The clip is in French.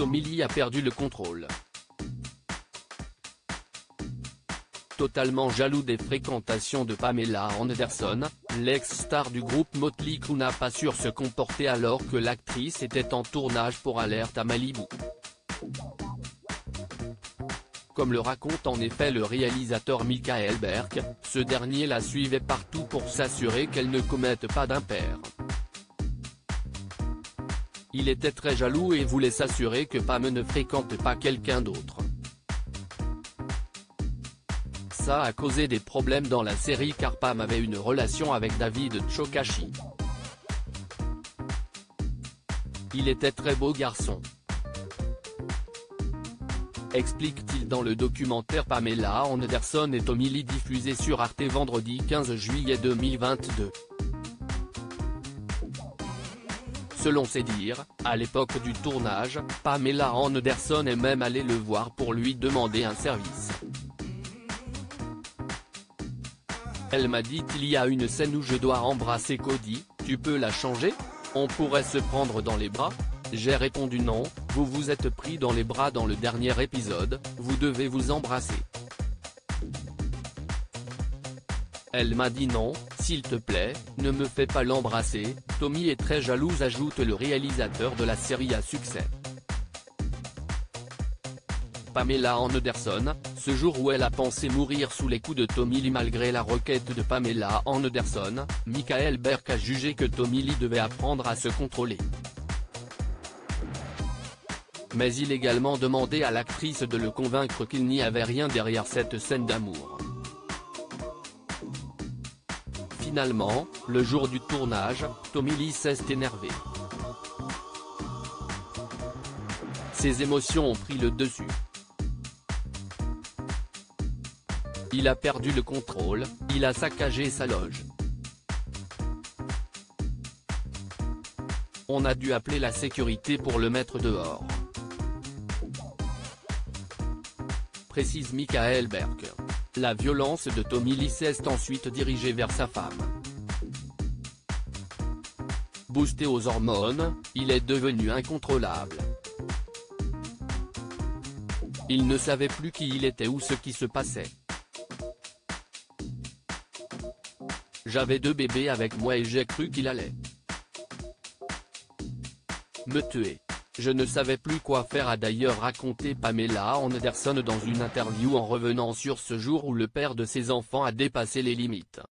Tommy a perdu le contrôle. Totalement jaloux des fréquentations de Pamela Anderson, l'ex-star du groupe Motley Crue n'a pas su se comporter alors que l'actrice était en tournage pour Alerte à Malibu. Comme le raconte en effet le réalisateur Michael Berk, ce dernier la suivait partout pour s'assurer qu'elle ne commette pas d'impair. Il était très jaloux et voulait s'assurer que Pam ne fréquente pas quelqu'un d'autre. Ça a causé des problèmes dans la série car Pam avait une relation avec David Chokashi. Il était très beau garçon. Explique-t-il dans le documentaire Pamela Anderson et Tommy Lee diffusé sur Arte vendredi 15 juillet 2022. Selon ses dires, à l'époque du tournage, Pamela Anderson est même allée le voir pour lui demander un service. Elle m'a dit il y a une scène où je dois embrasser Cody, tu peux la changer? On pourrait se prendre dans les bras? J'ai répondu non, vous vous êtes pris dans les bras dans le dernier épisode, vous devez vous embrasser. Elle m'a dit non, s'il te plaît, ne me fais pas l'embrasser, Tommy est très jalouse ajoute le réalisateur de la série à succès. Pamela Anderson, ce jour où elle a pensé mourir sous les coups de Tommy Lee malgré la requête de Pamela Anderson, Michael Berk a jugé que Tommy Lee devait apprendre à se contrôler. Mais il également demandé à l'actrice de le convaincre qu'il n'y avait rien derrière cette scène d'amour. Finalement, le jour du tournage, Tommy Lee s'est énervé. Ses émotions ont pris le dessus. Il a perdu le contrôle, il a saccagé sa loge. On a dû appeler la sécurité pour le mettre dehors. Précise Michael Berk. La violence de Tommy Lee s'est ensuite dirigée vers sa femme. Boosté aux hormones, il est devenu incontrôlable. Il ne savait plus qui il était ou ce qui se passait. J'avais deux bébés avec moi et j'ai cru qu'il allait me tuer. Je ne savais plus quoi faire a d'ailleurs raconté Pamela Anderson dans une interview en revenant sur ce jour où le père de ses enfants a dépassé les limites.